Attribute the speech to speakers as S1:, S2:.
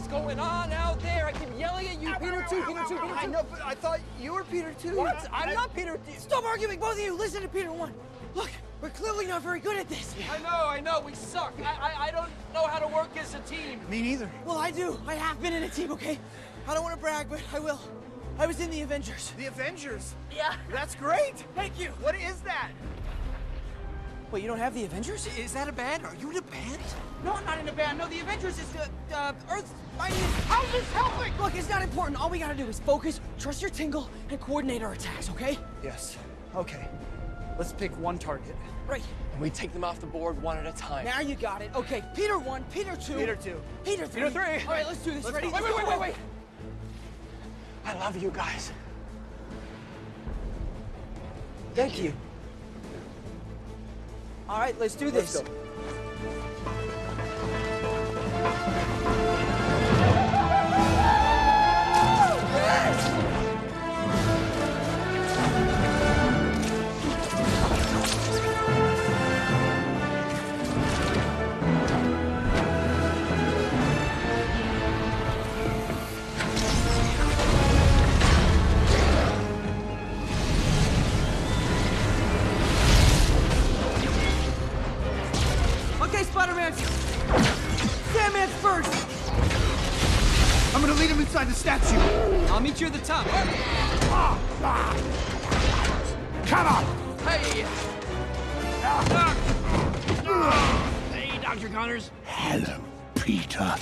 S1: is going on out there? I keep yelling at you, Peter 2, Peter 2, Peter 2.
S2: I know, but I thought you were Peter too.
S1: What? I'm not Peter.
S3: Stop arguing, both of you. Listen to Peter 1. Look, we're clearly not very good at this.
S1: I know, I know, we suck. I, I, I don't know how to work as a team.
S2: Me neither.
S3: Well, I do. I have been in a team, okay? I don't want to brag, but I will. I was in the Avengers.
S2: The Avengers.
S3: Yeah.
S2: That's great.
S3: Thank you.
S2: What is that?
S3: Wait, you don't have the Avengers?
S2: Is that a band? Are you in a band?
S3: No, I'm not in a band. No, the Avengers is the uh, Earth's mightiest.
S2: How's this helping?
S3: Look, it's not important. All we gotta do is focus, trust your tingle, and coordinate our attacks, okay?
S2: Yes. Okay. Let's pick one target.
S3: Right.
S1: And we take them off the board one at a time.
S3: Now you got it. Okay, Peter 1, Peter 2.
S2: Peter two.
S3: Peter 3.
S1: Peter three.
S3: All right, let's do this.
S2: Let's
S3: Ready?
S2: go.
S1: Wait, wait, wait, wait, wait. I love you guys.
S3: Thank you. All right, let's do this.
S2: Let's
S3: Okay, Spider-Man. Sandman's first.
S2: I'm gonna lead him inside the statue.
S3: I'll meet you at the top.
S2: Come on.
S1: Hey! Ah.
S4: Hey, Dr. Connors.
S5: Hello, Peter.